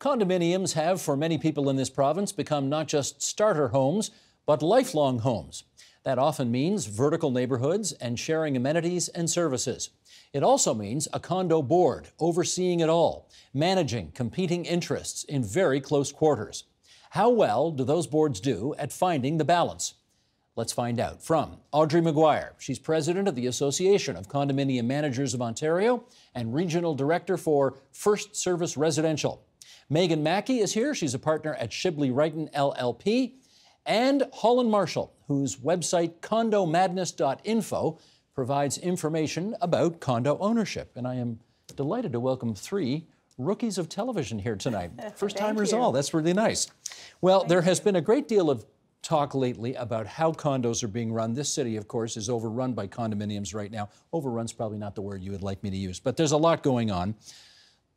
Condominiums have, for many people in this province, become not just starter homes, but lifelong homes. That often means vertical neighborhoods and sharing amenities and services. It also means a condo board overseeing it all, managing competing interests in very close quarters. How well do those boards do at finding the balance? Let's find out from Audrey McGuire. She's president of the Association of Condominium Managers of Ontario and regional director for FirstService Residential. Megan Mackey is here. She's a partner at Shibley Righton LLP. And Holland Marshall, whose website condomadness.info provides information about condo ownership. And I am delighted to welcome three rookies of television here tonight. First timers all. That's really nice. Well, Thank there has you. been a great deal of talk lately about how condos are being run. This city, of course, is overrun by condominiums right now. Overrun's probably not the word you would like me to use, but there's a lot going on.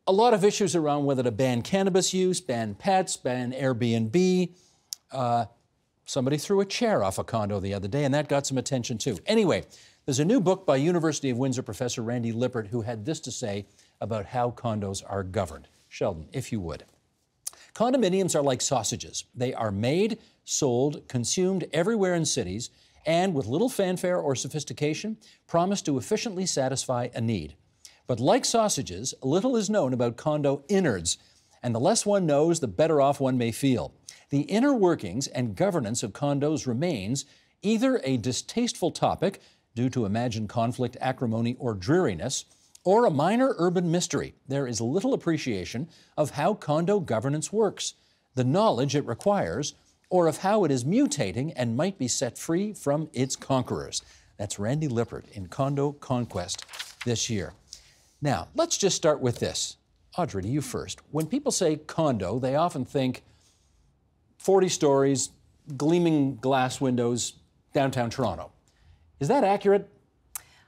A lot of issues around whether to ban cannabis use, ban pets, ban Airbnb. Uh, somebody threw a chair off a condo the other day, and that got some attention too. Anyway, there's a new book by University of Windsor professor Randy Lippert who had this to say about how condos are governed. Sheldon, if you would. Condominiums are like sausages. They are made, sold, consumed everywhere in cities, and with little fanfare or sophistication, promise to efficiently satisfy a need. But like sausages, little is known about condo innards, and the less one knows, the better off one may feel. The inner workings and governance of condos remains either a distasteful topic due to imagined conflict, acrimony, or dreariness, or a minor urban mystery. There is little appreciation of how condo governance works, the knowledge it requires, or of how it is mutating and might be set free from its conquerors. That's Randy Lippert in Condo Conquest this year. Now, let's just start with this. Audrey, to you first. When people say condo, they often think 40 stories, gleaming glass windows, downtown Toronto. Is that accurate?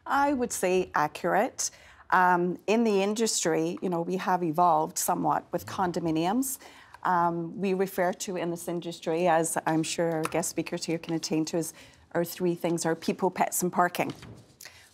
I would say accurate. Um, in the industry, you know, we have evolved somewhat with condominiums. Um, we refer to in this industry, as I'm sure our guest speakers here can attain to, as our three things are people, pets, and parking.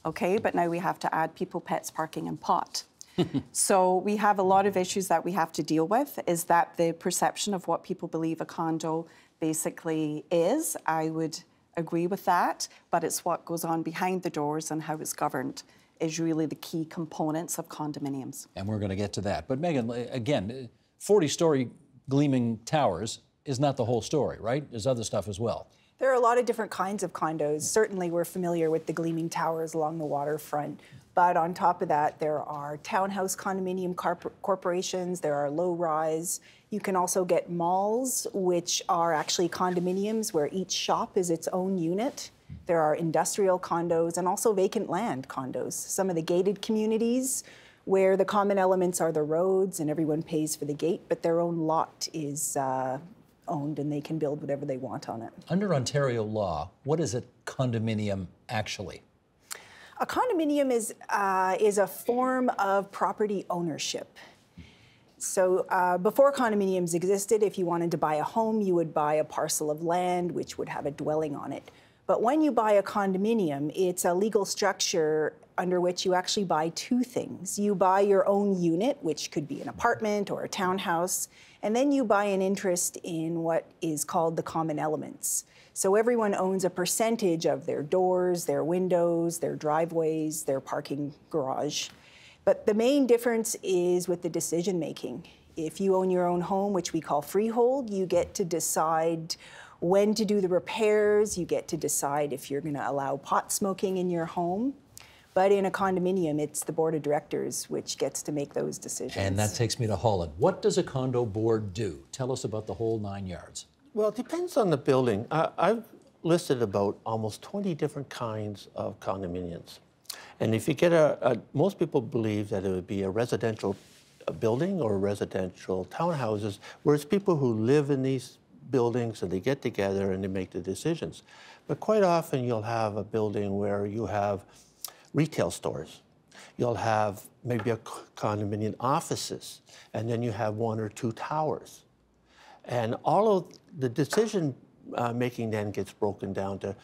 Okay, but now we have to add people, pets, parking, and pot. so we have a lot of issues that we have to deal with. Is that the perception of what people believe a condo basically is? I would agree with that, but it's what goes on behind the doors and how it's governed is really the key components of condominiums. And we're going to get to that. But Megan, again, 40 story gleaming towers is not the whole story, right? There's other stuff as well. There are a lot of different kinds of condos. Certainly, we're familiar with the gleaming towers along the waterfront. But on top of that, there are townhouse condominium corp corporations, there are low rise. You can also get malls, which are actually condominiums where each shop is its own unit. There are industrial condos and also vacant land condos. Some of the gated communities where the common elements are the roads and everyone pays for the gate, but their own lot is uh, owned and they can build whatever they want on it. Under Ontario law, what is a condominium actually? A condominium is, uh, is a form of property ownership. So uh, before condominiums existed, if you wanted to buy a home, you would buy a parcel of land which would have a dwelling on it. But when you buy a condominium, it's a legal structure under which you actually buy two things. You buy your own unit, which could be an apartment or a townhouse, and then you buy an interest in what is called the common elements. So everyone owns a percentage of their doors, their windows, their driveways, their parking garage. But the main difference is with the decision making. If you own your own home, which we call freehold, you get to decide when to do the repairs, you get to decide if you're going to allow pot smoking in your home. But in a condominium, it's the board of directors which gets to make those decisions. And that takes me to Holland. What does a condo board do? Tell us about the whole nine yards. Well, it depends on the building. I, I've listed about almost 20 different kinds of condominiums. And if you get a, a, most people believe that it would be a residential building or residential townhouses, whereas people who live in these buildings and they get together and they make the decisions. But quite often you'll have a building where you have retail stores. You'll have maybe a condominium offices, and then you have one or two towers. And all of the decision uh, making then gets broken down to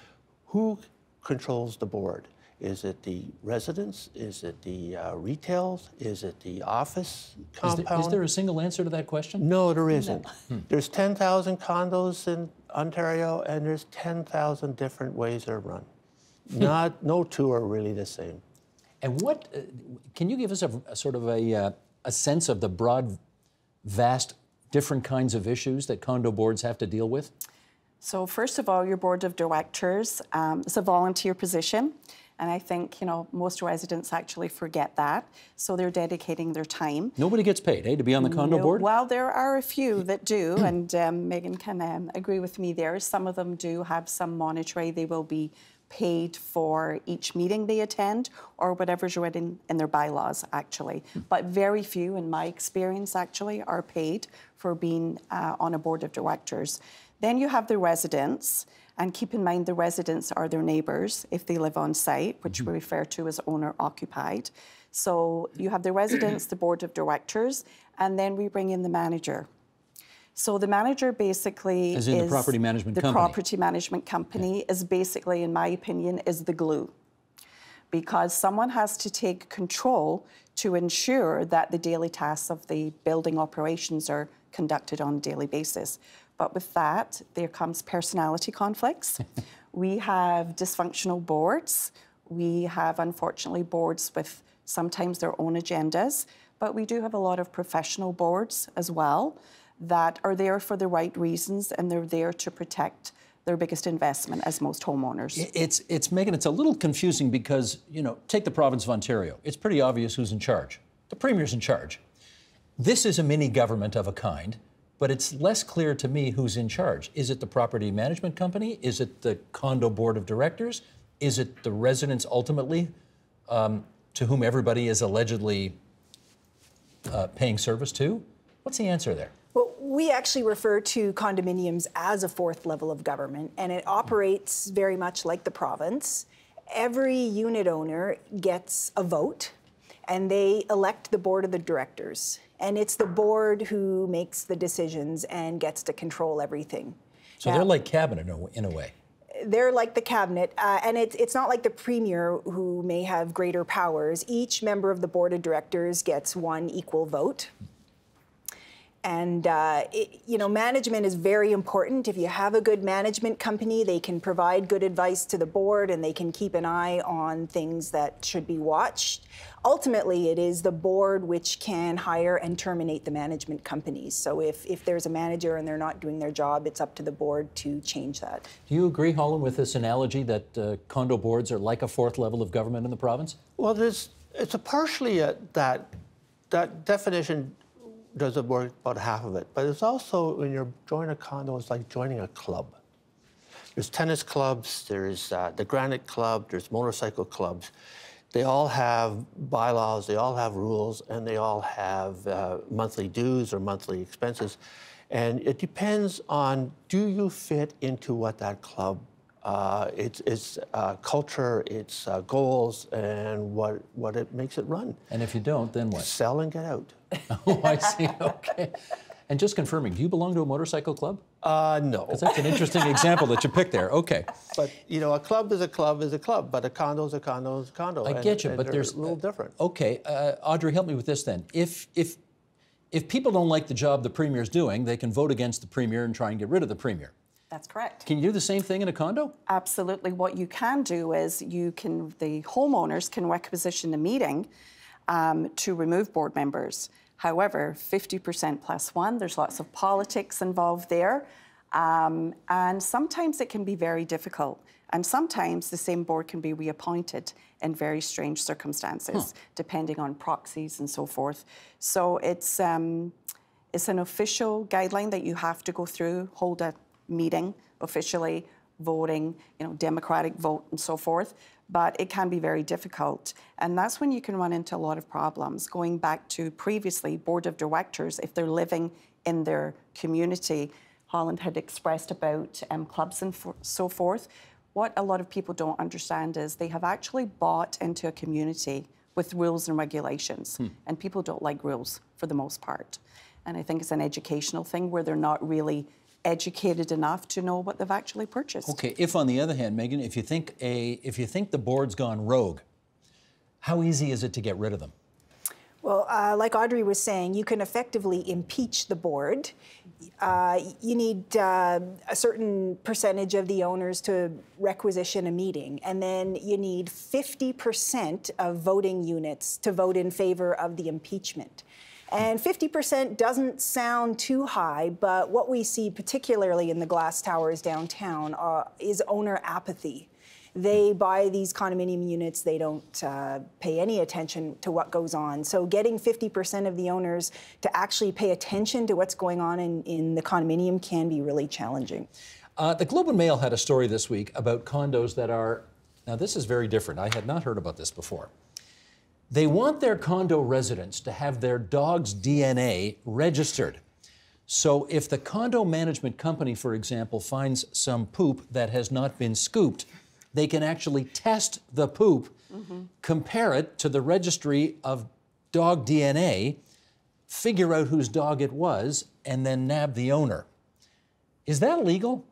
who controls the board. Is it the residence? Is it the uh, retails? Is it the office Is compound? there, is there a single answer to that question? No, there isn't. There's 10,000 condos in Ontario, and there's 10,000 different ways they're run. Not, no two are really the same. And what uh, can you give us a, a sort of a, uh, a sense of the broad, vast, different kinds of issues that condo boards have to deal with? So first of all, your board of directors um, is a volunteer position. And I think, you know, most residents actually forget that. So they're dedicating their time. Nobody gets paid, eh, to be on the condo No- board? Well, there are a few that do, and um, Megan can um, agree with me there. Some of them do have some monetary. They will be paid for each meeting they attend or whatever's written in their bylaws, actually. But very few, in my experience, actually, are paid for being uh, on a board of directors. Then you have the residents. And keep in mind, the residents are their neighbours if they live on site, which mm-hmm. we refer to as owner occupied. So you have the residents, the board of directors, and then we bring in the manager. So the manager basically As in the property management the company. property management company is basically, in my opinion, is the glue because someone has to take control to ensure that the daily tasks of the building operations are conducted on a daily basis. But with that, there comes personality conflicts. we have dysfunctional boards. We have, unfortunately, boards with sometimes their own agendas, but we do have a lot of professional boards as well that are there for the right reasons and they're there to protect their biggest investment as most homeowners. It's, it's Megan, it's a little confusing because, you know, take the province of Ontario. It's pretty obvious who's in charge. The premier's in charge. This is a mini government of a kind, but it's less clear to me who's in charge. Is it the property management company? Is it the condo board of directors? Is it the residents ultimately um, to whom everybody is allegedly uh, paying service to? What's the answer there? Well, we actually refer to condominiums as a fourth level of government, and it operates very much like the province. Every unit owner gets a vote, and they elect the board of the directors. And it's the board who makes the decisions and gets to control everything. So they're like cabinet in a, in a way. they're like the cabinet, uh, and it's it's not like the premier who may have greater powers. Each member of the board of directors gets one equal vote. And uh, it, you know, management is very important. If you have a good management company, they can provide good advice to the board, and they can keep an eye on things that should be watched. Ultimately, it is the board which can hire and terminate the management companies. So if if there's a manager and they're not doing their job, it's up to the board to change that. Do you agree, Holland, with this analogy that uh, condo boards are like a fourth level of government in the province? Well, there's, it's a partially a, that, that definition does work about half of it, but it's also when you're joining a condo, it's like joining a club. There's tennis clubs, there's uh, the Granite Club, there's motorcycle clubs. They all have bylaws, they all have rules, and they all have uh, monthly dues or monthly expenses. And it depends on do you fit into what that club, uh, its, its uh, culture, its uh, goals, and what, what it makes it run. And if you don't, then what? Sell and get out. oh, I see. Okay. And just confirming, do you belong to a motorcycle club? Uh, no. That's an interesting example that you picked there. Okay. But you know, a club is a club is a club, but a condo is a condo is a condo. I and- get you, but there's a little different. Okay, uh, Audrey, help me with this then. If if if people don't like the job the premier's doing, they can vote against the premier and try and get rid of the premier. That's correct. Can you do the same thing in a condo? Absolutely. What you can do is you can, the homeowners can requisition a meeting um, to remove board members. However, 50% plus one, there's lots of politics involved there. Um, and sometimes it can be very difficult. And sometimes the same board can be reappointed in very strange circumstances, depending on proxies and so forth. So it's, um, it's an official guideline that you have to go through, hold a meeting officially, voting, you know, democratic vote and so forth. But it can be very difficult. And that's when you can run into a lot of problems. Going back to previously, board of directors, if they're living in their community, Holland had expressed about um, clubs and for, so forth. What a lot of people don't understand is they have actually bought into a community with rules and regulations, and people don't like rules for the most part. And I think it's an educational thing where they're not really educated enough to know what they've actually purchased. Okay, if on the other hand, Megan, if you think a if you think the board's gone rogue, how easy is it to get rid of them? Well, uh, like Audrey was saying, you can effectively impeach the board. Uh, you need uh, a certain percentage of the owners to requisition a meeting, and then you need 50% of voting units to vote in favor of the impeachment. And 50% doesn't sound too high, but what we see, particularly in the glass towers downtown, uh, is owner apathy. They buy these condominium units, they don't uh, pay any attention to what goes on. So, getting 50% of the owners to actually pay attention to what's going on in, in the condominium can be really challenging. Uh, the Globe and Mail had a story this week about condos that are, now this is very different. I had not heard about this before. They want their condo residents to have their dog's DNA registered. So if the condo management company, for example, finds some poop that has not been scooped, they can actually test the poop, mm-hmm. compare it to the registry of dog DNA, figure out whose dog it was, and then nab the owner. Is that legal?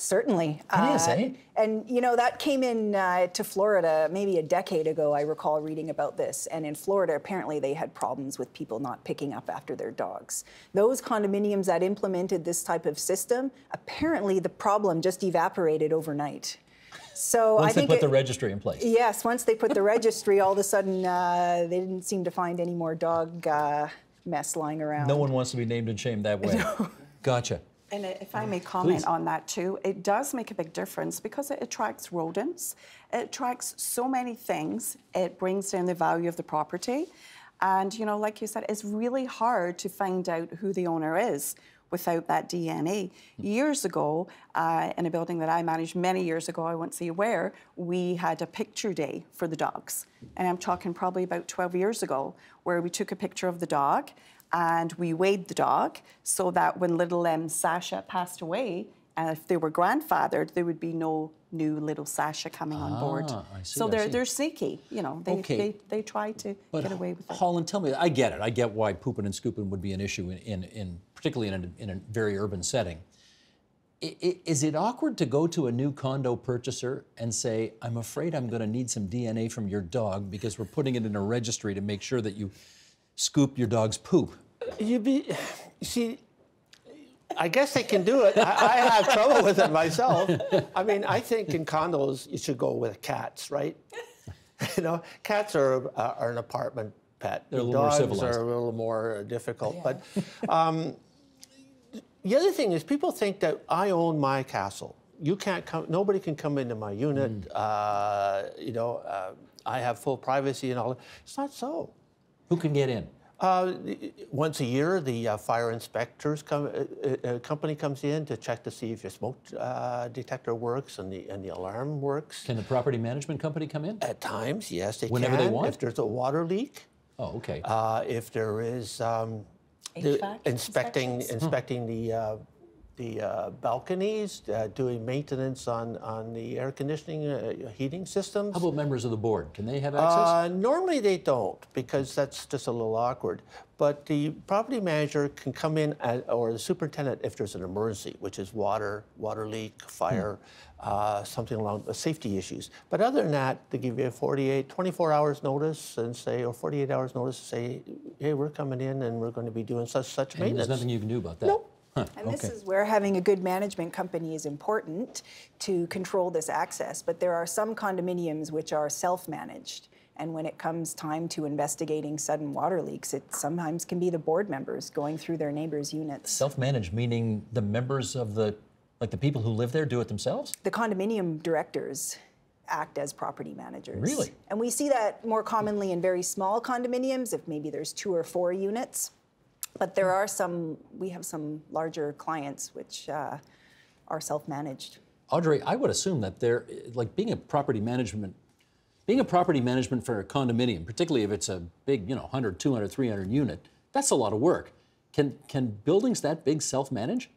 Certainly. It uh, is, eh? And, you know, that came in uh, to Florida maybe a decade ago. I recall reading about this. And in Florida, apparently they had problems with people not picking up after their dogs. Those condominiums that implemented this type of system, apparently the problem just evaporated overnight. So once I think they put it, the registry in place. Yes, once they put the registry, all of a sudden uh, they didn't seem to find any more dog uh, mess lying around. No one wants to be named and shamed that way. No. Gotcha. And if I may comment Please. on that too, it does make a big difference because it attracts rodents. It attracts so many things. It brings down the value of the property. And, you know, like you said, it's really hard to find out who the owner is without that DNA. Years ago, uh, in a building that I managed many years ago, I won't say where, we had a picture day for the dogs. And I'm talking probably about 12 years ago, where we took a picture of the dog and we weighed the dog so that when little um, Sasha passed away, and if they were grandfathered, there would be no new little Sasha coming ah, on board. Ah, see, so they're they're sneaky, you know. They okay. they, they try to but get away with it. Holland, tell me, I get it. I get why pooping and scooping would be an issue in, in, in particularly in a, in a very urban setting. Is it awkward to go to a new condo purchaser and say, I'm afraid I'm going to need some DNA from your dog because we're putting it in a registry to make sure that you scoop your dog's poop? You be, you see, I guess they can do it. I, I, have trouble with it myself. I mean, I think in condos you should go with cats, right? you know, cats are uh, are an apartment pet. They're a little Dogs more civilized. are a little more difficult. Yeah. But um, the other thing is, people think that I own my castle. You can't come. Nobody can come into my unit. Mm. Uh, you know, uh, I have full privacy and all. It's not so. Who can get in? Uh, once a year, the uh, fire inspectors come, uh, uh, uh, company comes in to check to see if your smoke uh, detector works and the and the alarm works. Can the property management company come in? At times, yes, they Whenever can. they want. If there's a water leak. Oh, okay. if there is um, the inspecting inspecting the the uh, balconies, uh, doing maintenance on, on the air conditioning, uh, heating systems. How about members of the board? Can they have access? Uh, normally they don't because that's just a little awkward. But the property manager can come in at, or the superintendent if there's an emergency, which is water, water leak, fire, hmm. something along the safety issues. But other than that, they give you a 48, 24 hours notice and say, or 48 hours notice to say, hey, we're coming in and we're going to be doing such such and maintenance. There's nothing you can do about that. Nope. Huh, and this okay. is where having a good management company is important to control this access. But there are some condominiums which are self-managed. And when it comes time to investigating sudden water leaks, it sometimes can be the board members going through their neighbors' units. Self-managed, meaning the members of the, like the people who live there do it themselves? The condominium directors act as property managers. Really? And we see that more commonly in very small condominiums, if maybe there's two or four units. But there are some, we have some larger clients which uh, are self-managed. Audrey, I would assume that they're, like being a property management, being a property management for a condominium, particularly if it's a big, you know, 100, 200, 300 unit, that's a lot of work. Can, can buildings that big self-manage?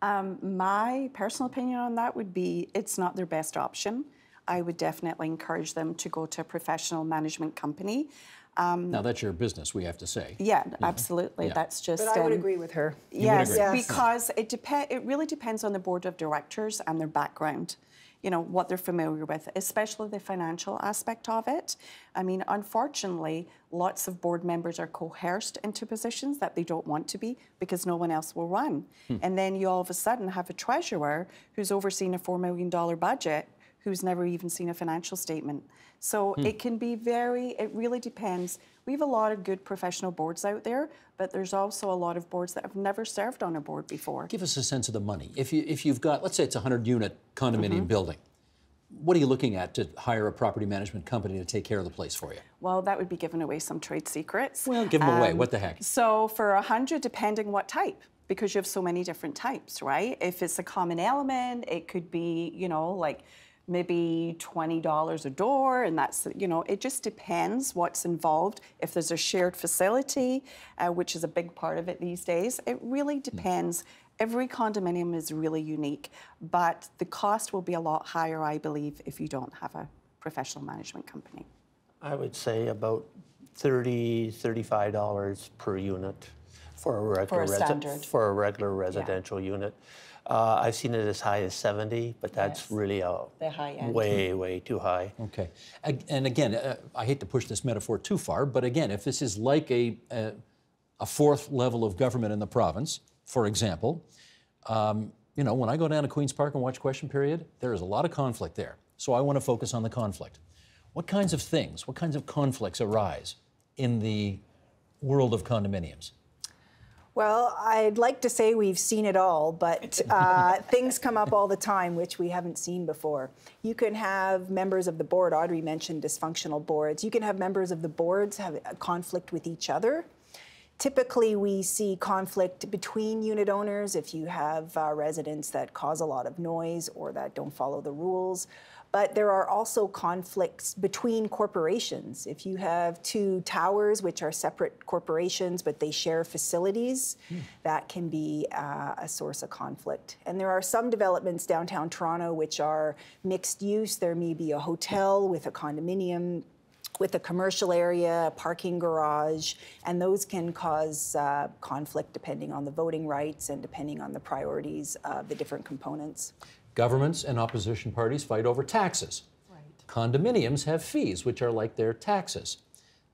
Um, my personal opinion on that would be it's not their best option. I would definitely encourage them to go to a professional management company now, that's your business, we have to say. Yeah, absolutely. Yeah. That's just. But I would um, agree with her. Yes. Yes. because it depend. It really depends on the board of directors and their background. You know what they're familiar with, especially the financial aspect of it. I mean, unfortunately, lots of board members are coerced into positions that they don't want to be because no one else will run, and then you all of a sudden have a treasurer who's overseeing a four million dollar budget who's never even seen a financial statement. So it can be very. It really depends. We have a lot of good professional boards out there, but there's also a lot of boards that have never served on a board before. Give us a sense of the money. If, you, if you've got, let's say it's a 100 unit condominium Mm-hmm. building, what are you looking at to hire a property management company to take care of the place for you? Well, that would be giving away some trade secrets. Well, give them away. Um, What the heck? So for a hundred, depending what type, because you have so many different types, right? If it's a common element, it could be, you know, like maybe twenty dollars a door, and that's, you know, it just depends what's involved. If there's a shared facility, uh, which is a big part of it these days, it really depends. Every condominium is really unique, but the cost will be a lot higher, I believe, if you don't have a professional management company. I would say about 30 $35 per unit for a regular, for a standard. for a regular residential unit. Uh, I've seen it as high as 70, but that's Yes. really a The high end. way, way too high. Okay. And again, uh, I hate to push this metaphor too far, but again, if this is like a, a, a fourth level of government in the province, for example, um, you know, when I go down to Queen's Park and watch Question Period, there is a lot of conflict there. So I want to focus on the conflict. What kinds of things, what kinds of conflicts arise in the world of condominiums? Well, I'd like to say we've seen it all, but uh, things come up all the time which we haven't seen before. You can have members of the board, Audrey mentioned dysfunctional boards. You can have members of the boards have a conflict with each other. Typically, we see conflict between unit owners if you have uh, residents that cause a lot of noise or that don't follow the rules. But there are also conflicts between corporations. If you have two towers, which are separate corporations, but they share facilities, that can be uh, a source of conflict. And there are some developments downtown Toronto which are mixed use. There may be a hotel with a condominium with a commercial area, a parking garage, and those can cause uh, conflict depending on the voting rights and depending on the priorities of the different components. Governments and opposition parties fight over taxes. Condominiums have fees, which are like their taxes.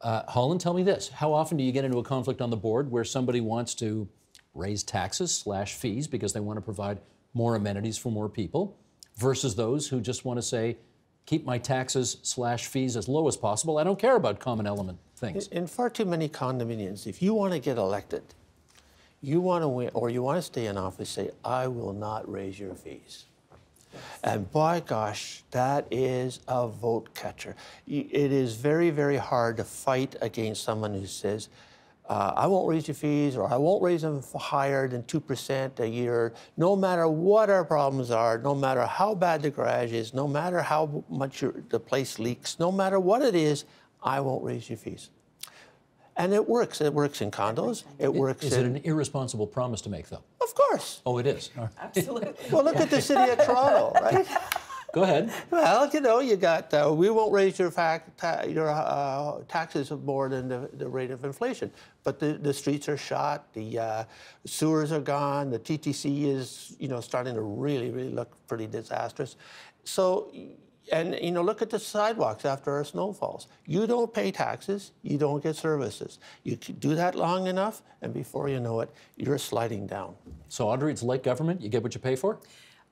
Uh, Holland, tell me this: How often do you get into a conflict on the board where somebody wants to raise taxes slash fees because they want to provide more amenities for more people, versus those who just want to say, keep my taxes slash fees as low as possible. I don't care about common element things. In far too many condominiums, if you want to get elected, you want to win, or you want to stay in office, say, I will not raise your fees. And by gosh, that is a vote catcher. It is very, very hard to fight against someone who says, uh, I won't raise your fees, or I won't raise them higher than 2% a year, no matter what our problems are, no matter how bad the garage is, no matter how much your, the place leaks, no matter what it is, I won't raise your fees. And it works. It works in condos. It works Is it an irresponsible promise to make, though? Of course. Oh, it is. All right. Absolutely. Well, look at the city of Toronto, right? Go ahead. Well, you know, you got, uh, we won't raise your, fac- ta- your uh, taxes more than the, the rate of inflation. But the, the streets are shot, the uh, sewers are gone, the TTC is, you know, starting to really, really look pretty disastrous. So, and, you know, look at the sidewalks after our snowfalls. You don't pay taxes, you don't get services. You do that long enough, and before you know it, you're sliding down. So, Audrey, it's like government. You get what you pay for.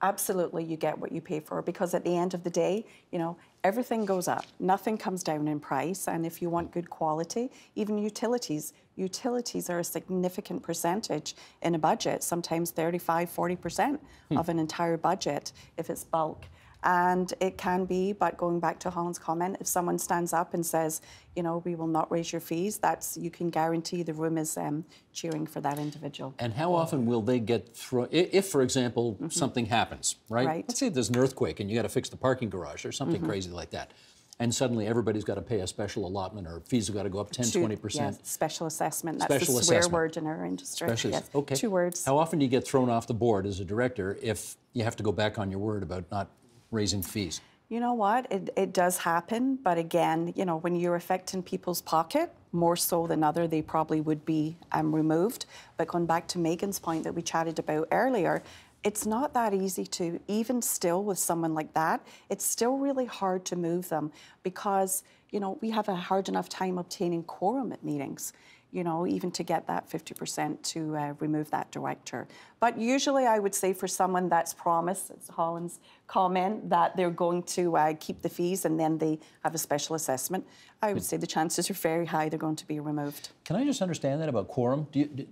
Absolutely, you get what you pay for because at the end of the day, you know, everything goes up. Nothing comes down in price. And if you want good quality, even utilities, utilities are a significant percentage in a budget, sometimes 35, 40% hmm. of an entire budget if it's bulk. And it can be, but going back to Holland's comment, if someone stands up and says, you know, we will not raise your fees, that's you can guarantee the room is um, cheering for that individual. And how often will they get thrown? If, for example, something happens, right? Right. Let's say there's an earthquake and you got to fix the parking garage or something crazy like that. And suddenly everybody's got to pay a special allotment or fees have got to go up 10, Two- 20%. Yes, special assessment. That's Special the swear assessment. word in our industry. Special- yes. okay. Two words. How often do you get thrown off the board as a director if you have to go back on your word about not raising fees? You know what? It, it does happen, but again, you know, when you're affecting people's pocket, more so than other, they probably would be um, removed. But going back to Megan's point that we chatted about earlier, it's not that easy to, even still with someone like that, it's still really hard to move them because, you know, we have a hard enough time obtaining quorum at meetings you know, even to get that 50% to uh, remove that director. But usually I would say for someone that's promised, it's Holland's comment, that they're going to uh, keep the fees and then they have a special assessment, I would say the chances are very high they're going to be removed. Can I just understand that about quorum? Do you, do,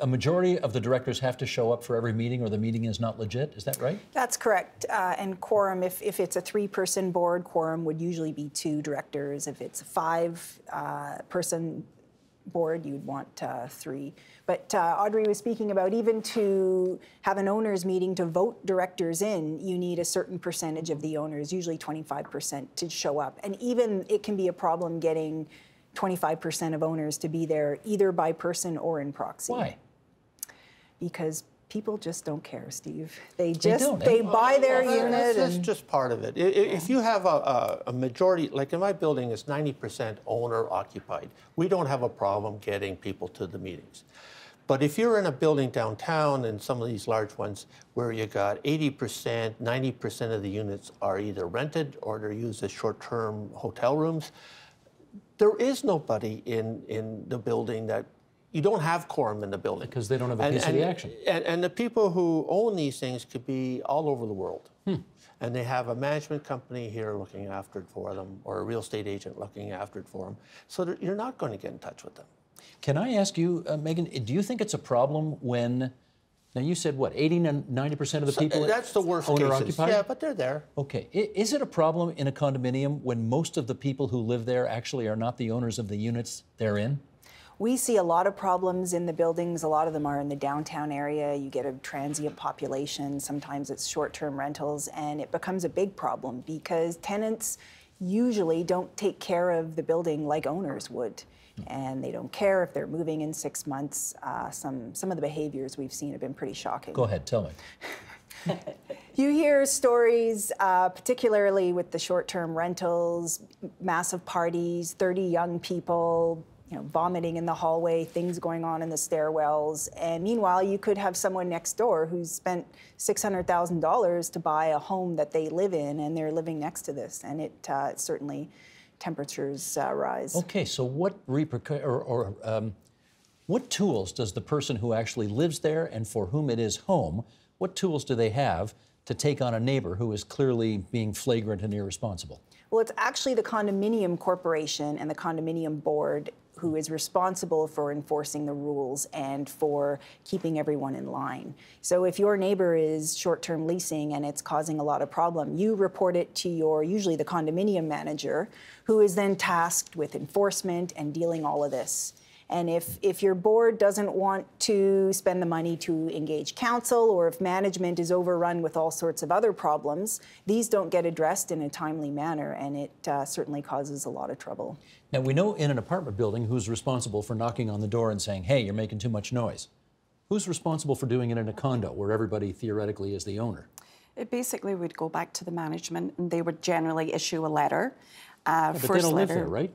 a majority of the directors have to show up for every meeting or the meeting is not legit. Is that right? That's correct. Uh, and quorum, if, if it's a three person board, quorum would usually be two directors. If it's a five uh, person board, you'd want uh, three. But uh, Audrey was speaking about even to have an owners meeting to vote directors in, you need a certain percentage of the owners, usually 25%, to show up. And even it can be a problem getting 25% of owners to be there either by person or in proxy. Why? Because people just don't care, Steve. They just eh? they buy their Well, unit. That's, and- just part of it. If you have a, a, a majority, like in my building, it's 90% owner occupied. We don't have a problem getting people to the meetings. But if you're in a building downtown and some of these large ones where you got 80%, 90% of the units are either rented or they're used as short-term hotel rooms, there is nobody in, in the building that you don't have quorum in the building Because they don't have a and, piece of and, the action. And, and the people who own these things could be all over the world. Hmm. And they have a management company here looking after it for them, or a real estate agent looking after it for them. So you're not going to get in touch with them. Can I ask you, uh, Megan, do you think it's a problem when, now you said what, 80 to 90% of the people That's the worst owner cases. occupied? Yeah, but they're there. Okay. I- Is it a problem in a condominium when most of the people who live there actually are not the owners of the units they're in? We see a lot of problems in the buildings. A lot of them are in the downtown area. You get a transient population. Sometimes it's short term rentals, and it becomes a big problem because tenants usually don't take care of the building like owners would. And they don't care if they're moving in six months. Uh, some, some of the behaviors we've seen have been pretty shocking. Go ahead, tell me. You hear stories, uh, particularly with the short-term rentals, massive parties, 30 young people, you know, vomiting in the hallway, things going on in the stairwells, and meanwhile, you could have someone next door who's spent $600,000 to buy a home that they live in, and they're living next to this, and it uh, certainly temperatures uh, rise. Okay, so what repercu- or, or um, what tools does the person who actually lives there and for whom it is home, what tools do they have to take on a neighbor who is clearly being flagrant and irresponsible? Well, it's actually the condominium corporation and the condominium board who is responsible for enforcing the rules and for keeping everyone in line. So if your neighbor is short-term leasing and it's causing a lot of problem, you report it to your usually the condominium manager who is then tasked with enforcement and dealing all of this. And if, if your board doesn't want to spend the money to engage counsel, or if management is overrun with all sorts of other problems, these don't get addressed in a timely manner, and it uh, certainly causes a lot of trouble. Now, we know in an apartment building who's responsible for knocking on the door and saying, hey, you're making too much noise. Who's responsible for doing it in a condo where everybody theoretically is the owner? It basically would go back to the management and they would generally issue a letter. Uh, But they first don't live letter, there, right?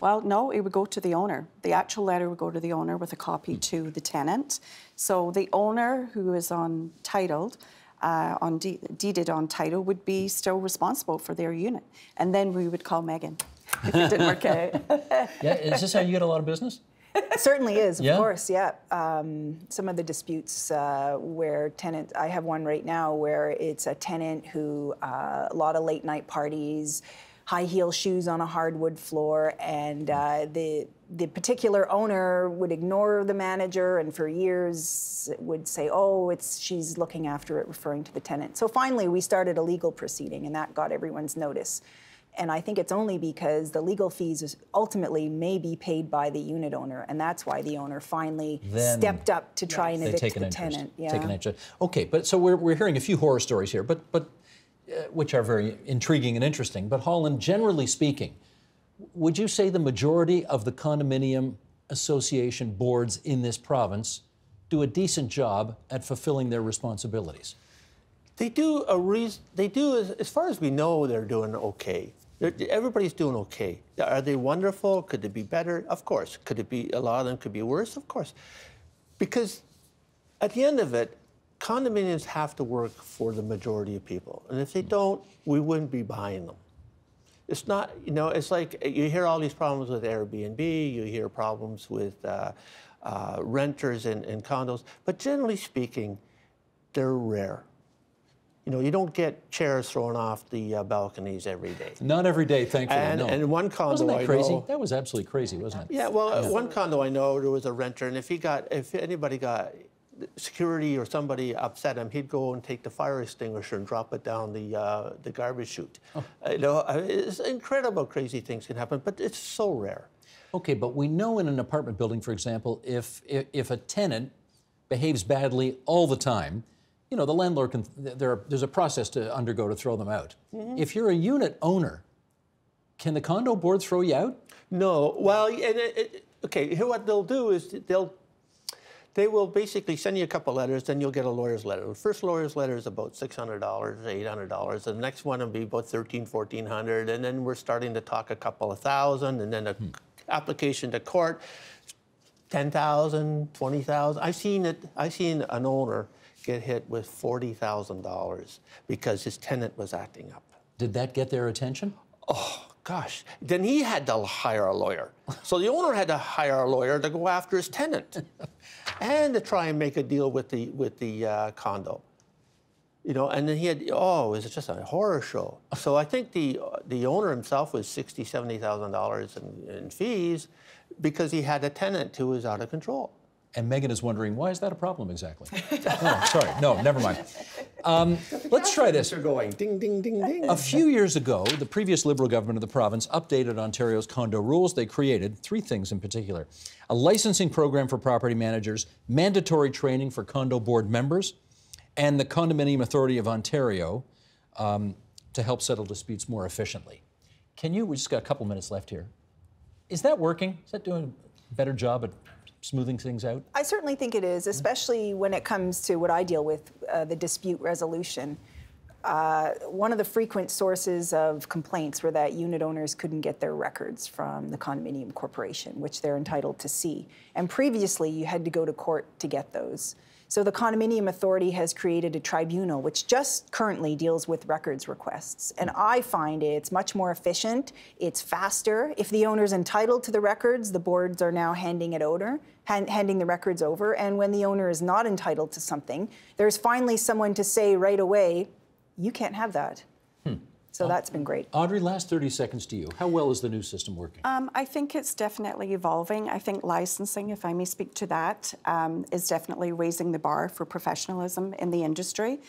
Well, no, it would go to the owner. The actual letter would go to the owner with a copy to the tenant. So the owner who is on titled, uh, on de- deeded on title, would be still responsible for their unit. And then we would call Megan if it didn't work out. Yeah, is this how you get a lot of business? It certainly is, of Yeah? course, yeah. Um, some of the disputes uh, where tenant, I have one right now where it's a tenant who, uh, a lot of late night parties, high heel shoes on a hardwood floor, and uh, the the particular owner would ignore the manager, and for years would say, "Oh, it's she's looking after it," referring to the tenant. So finally, we started a legal proceeding, and that got everyone's notice. And I think it's only because the legal fees is ultimately may be paid by the unit owner, and that's why the owner finally Then stepped up to try and evict take an the interest. tenant. Yeah. Take an interest. Okay, but so we're, we're hearing a few horror stories here, but but Uh, which are very intriguing and interesting. But Holland, generally speaking, would you say the majority of the condominium association boards in this province do a decent job at fulfilling their responsibilities? They do a reason. They do as, as far as we know, they're doing okay. Everybody's doing okay. Are they wonderful? Could they be better? Of course. Could it be, a lot of them could be worse? Of course. Because at the end of it, condominiums have to work for the majority of people. And if they don't, we wouldn't be buying them. It's not, you know, it's like you hear all these problems with Airbnb, you hear problems with uh, uh, renters and, in condos, but generally speaking, they're rare. You know, you don't get chairs thrown off the uh, balconies every day. Not every day, thankfully. And, no. and one condo wasn't that crazy? know, That was absolutely crazy, wasn't it? yeah, well, one condo I know there was a renter, and if he got, if anybody got security or somebody upset him, he'd go and take the fire extinguisher and drop it down the uh, the garbage chute. Oh. You know, it's incredible, crazy things can happen, but it's so rare. Okay, but we know in an apartment building, for example, if if, if a tenant behaves badly all the time, you know, the landlord can. There, there's a process to undergo to throw them out. Mm-hmm. If you're a unit owner, can the condo board throw you out? No. Well, and it, it, okay. Here, what they'll do is they'll they will basically send you a couple letters, then you'll get a lawyer's letter. The first lawyer's letter is about $600, $800. The next one will be about $1,300, $1,400. And then we're starting to talk a couple of thousand. And then an hmm. application to court, 10,000, 20,000. I've seen it, I've seen an owner get hit with $40,000 because his tenant was acting up. Did that get their attention? Oh, gosh. Then he had to hire a lawyer. So the owner had to hire a lawyer to go after his tenant and to try and make a deal with the, with the uh, condo. You know, and then he had, oh, it was just a horror show. So I think the, the owner himself was $60,000, $70,000 in, in fees because he had a tenant who was out of control. And Megan is wondering, why is that a problem exactly? oh, sorry. No, never mind. Um, let's try this. Are going ding, ding, ding, ding. A few years ago, the previous Liberal government of the province updated Ontario's condo rules. They created three things in particular a licensing program for property managers, mandatory training for condo board members, and the Condominium Authority of Ontario um, to help settle disputes more efficiently. Can you, we just got a couple minutes left here. Is that working? Is that doing a better job at smoothing things out? I certainly think it is, especially when it comes to what I deal with uh, the dispute resolution. Uh, one of the frequent sources of complaints were that unit owners couldn't get their records from the condominium corporation, which they're entitled to see. And previously, you had to go to court to get those. So the Condominium Authority has created a tribunal which just currently deals with records requests. And I find it's much more efficient, it's faster. If the owner's entitled to the records, the boards are now handing it over, hand, handing the records over. And when the owner is not entitled to something, there's finally someone to say right away, you can't have that. Hmm. So that's been great. Audrey, last 30 seconds to you. How well is the new system working? Um, I think it's definitely evolving. I think licensing, if I may speak to that, um, is definitely raising the bar for professionalism in the industry.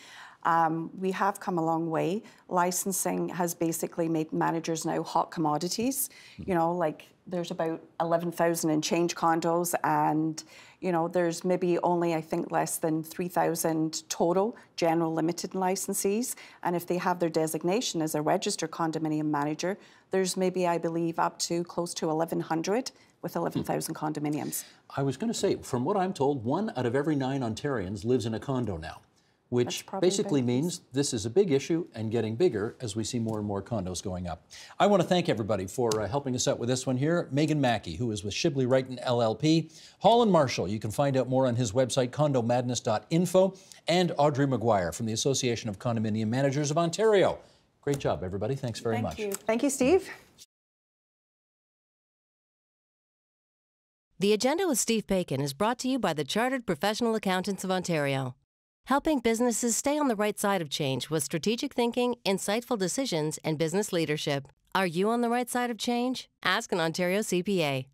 Um, we have come a long way. Licensing has basically made managers now hot commodities. Mm-hmm. You know, like there's about 11,000 and change condos, and you know there's maybe only I think less than 3,000 total general limited licensees. And if they have their designation as a registered condominium manager, there's maybe I believe up to close to 1,100 with hmm. 11,000 condominiums. I was going to say, from what I'm told, one out of every nine Ontarians lives in a condo now which basically means this is a big issue and getting bigger as we see more and more condos going up. I want to thank everybody for uh, helping us out with this one here. Megan Mackey, who is with Shibley Righton LLP. Holland Marshall, you can find out more on his website, condomadness.info. And Audrey McGuire from the Association of Condominium Managers of Ontario. Great job, everybody. Thanks very thank much. You. Thank you, Steve. The Agenda with Steve Paikin is brought to you by the Chartered Professional Accountants of Ontario helping businesses stay on the right side of change with strategic thinking, insightful decisions, and business leadership. Are you on the right side of change? Ask an Ontario CPA.